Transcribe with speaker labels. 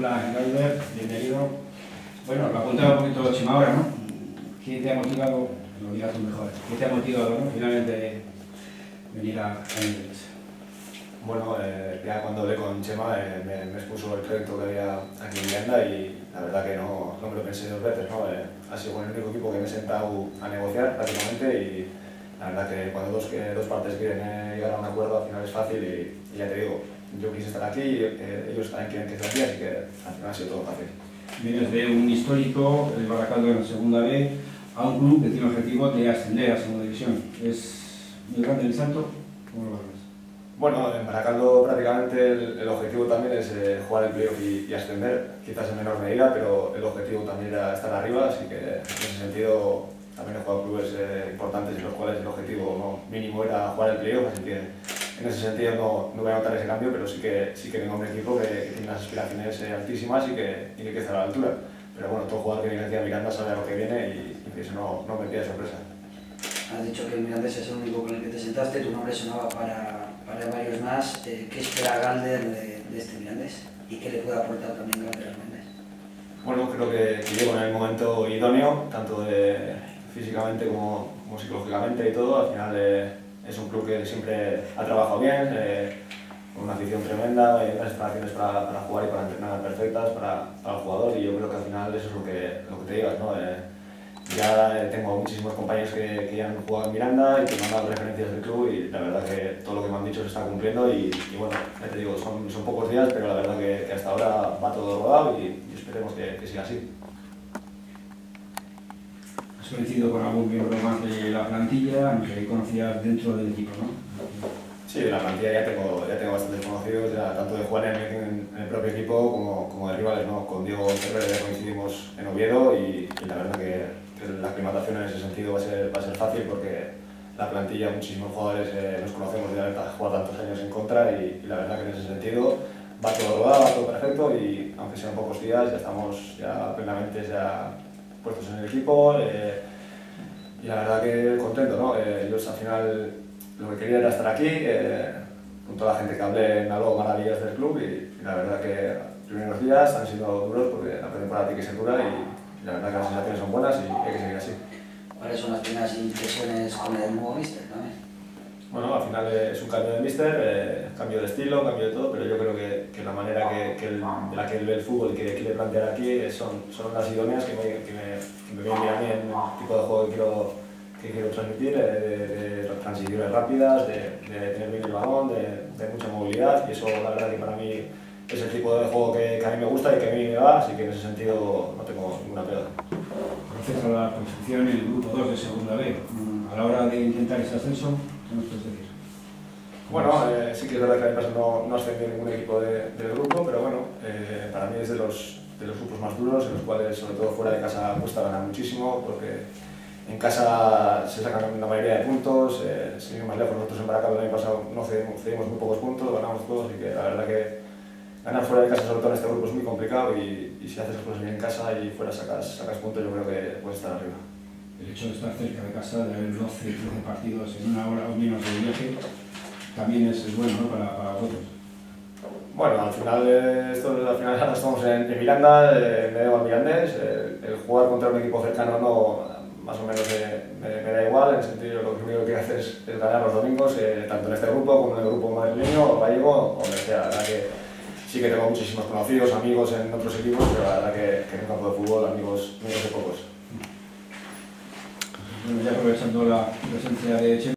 Speaker 1: Hola, Galder, bienvenido. Bueno, lo apuntaba un poquito Chima ahora, ¿no? ¿Qué te ha motivado, lo dirás tú mejor, qué te ha motivado, ¿no? Finalmente venir a, a
Speaker 2: Bueno, eh, ya cuando hablé con Chema eh, me, me, expuso el proyecto que había aquí en Miranda y la verdad que no, no me lo pensé dos veces, ¿no? Eh, ha sido el único equipo que me he sentado a negociar prácticamente y la verdad que cuando dos, que dos partes quieren eh, llegar a un acuerdo al final es fácil y, y ya te digo, yo quise estar aquí, eh, ellos también quieren que esté aquí, así que al final ha sido todo fácil.
Speaker 1: Vienes de un histórico, el Baracaldo en la segunda B, a un club que tiene el objetivo de ascender a segunda división. ¿Es muy grande el salto? ¿Cómo lo ves?
Speaker 2: Bueno, en Baracaldo prácticamente el, el objetivo también es eh, jugar el playoff y, y, ascender, quizás en menor medida, pero el objetivo también era estar arriba, así que en ese sentido también he jugado clubes eh, importantes en los cuales el objetivo ¿no? mínimo era jugar el playoff, así que en ese sentido no, no voy a notar ese cambio, pero sí que, sí que tengo un equipo que, que tiene unas aspiraciones eh, altísimas y que tiene que estar a la altura. Pero bueno, todo jugador que viene aquí a Miranda sabe a lo que viene y, y eso no, no me pide sorpresa.
Speaker 3: Has dicho que el Mirandés es el único con el que te sentaste, tu nombre sonaba para, para varios más. Eh, ¿Qué espera Galder de, de, este Mirandés? ¿Y qué le puede aportar también Galder al Mirandés?
Speaker 2: Bueno, creo que, que llego en el momento idóneo, tanto de, físicamente como, como, psicológicamente y todo. Al final eh, es un club que siempre ha trabajado bien, eh, con una afición tremenda, y unas instalaciones para, jugar y para entrenar perfectas para, el jugador y yo creo que al final eso es lo que, lo que te digas. ¿no? Eh, ya tengo muchísimos compañeros que, que, ya han jugado en Miranda y que me han dado referencias del club y la verdad que todo lo que me han dicho se está cumpliendo y, bueno, ya te digo, son, pocos días, pero la verdad que, hasta ahora va todo rodado y, esperemos que siga así
Speaker 1: coincidido con algún miembro más de la plantilla que conocías dentro del equipo, ¿no?
Speaker 2: Sí, de la plantilla ya tengo, ya tengo bastantes conocidos, ya, tanto de jugar en, en, el propio equipo como, como de rivales. ¿no? Con Diego Cervera ya coincidimos en Oviedo y, y la verdad que, que, la aclimatación en ese sentido va a ser, va a ser fácil porque la plantilla, muchísimos jugadores eh, nos conocemos de haber jugado tantos años en contra y, y, la verdad que en ese sentido va todo rodado, va todo perfecto y aunque sean pocos días ya estamos ya plenamente ya puestos en el equipo eh, y la verdad que contento, ¿no? Eh, ellos al final lo que quería era estar aquí, eh, con toda la gente que hablé me habló maravillas del club y, y, la verdad que los primeros días han sido duros porque la pretemporada tiene que ser dura y, y la verdad que las sensaciones son buenas y hay que seguir así.
Speaker 3: ¿Cuáles son las primeras impresiones con el nuevo míster también?
Speaker 2: Bueno, al final es un cambio de míster, eh, cambio de estilo, cambio de todo, pero yo creo que, que la manera que, que de la que él ve el fútbol y que quiere plantear aquí son, son las idóneas que me, que me, vienen a mí en el tipo de juego que quiero, que quiero transmitir, eh, de, de, transiciones rápidas, de, de, tener bien el balón, de, de, mucha movilidad y eso la verdad que para mí es el tipo de juego que, que a mí me gusta y que a mí me va, así que en ese sentido no tengo ninguna pega.
Speaker 1: Conoces a la en el grupo 2 de hora de intentar ese ascenso, ¿Qué nos puedes decir?
Speaker 2: Bueno, eh, sí que es verdad que a mí no, no ascendió ningún equipo de, del grupo, pero bueno, eh, para mí es de los, de los grupos más duros, en los cuales, sobre todo fuera de casa, cuesta ganar muchísimo, porque en casa se sacan una mayoría de puntos, eh, ir más lejos, nosotros en Baracaldo el año pasado no cedimos, cedimos, muy pocos puntos, ganamos todos, y que la verdad que ganar fuera de casa, sobre todo en este grupo, es muy complicado, y, y si haces las cosas bien en casa y fuera sacas, sacas puntos, yo creo que puedes estar arriba
Speaker 1: el hecho de estar cerca de casa, de haber 12, 13 partidos en una hora o menos de viaje, también es, bueno ¿no? para, para vosotros.
Speaker 2: Bueno, al final, esto, al final ahora estamos en, en Miranda, eh, me debo Mirandés, eh, el jugar contra un equipo cercano no, más o menos me, me, me da igual, en el sentido lo único que quiero hacer es, ganar los domingos, eh, tanto en este grupo como en el grupo madrileño o gallego, o donde sea, la verdad que sí que tengo muchísimos conocidos, amigos en otros equipos, pero la verdad que, que en un campo de fútbol amigos, amigos de pocos.
Speaker 1: Bueno, ya aprovechando la presencia de Chema,